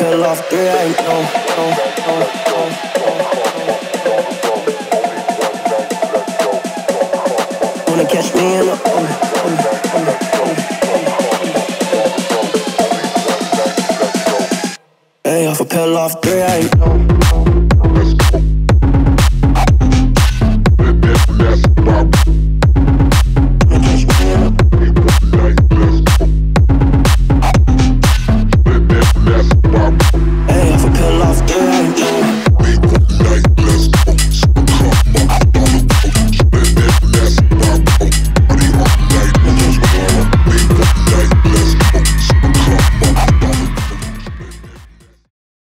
pedal off three, I ain't no, no, no, no, Wanna catch me in the um, um, um, Hey, off a pedal off three, I ain't no.